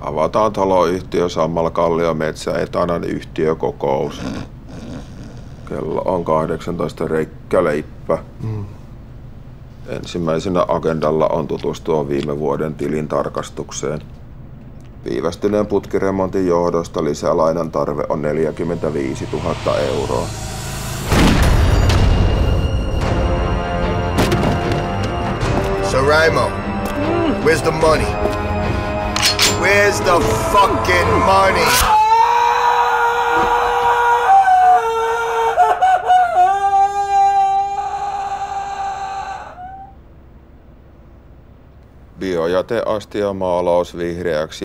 Avataan taloyhtiö Sammal Kalliometsä etanan yhtiökokous. Kello on 18 reikkäleippä. Mm. Ensimmäisenä agendalla on tutustua viime vuoden tilintarkastukseen. Viivästyneen putkiremontin johdosta lisälainan tarve on 45 000 euroa. So Raimo, where's the money? Where's the fucking money? Biojäteastia maalaus vihreäksi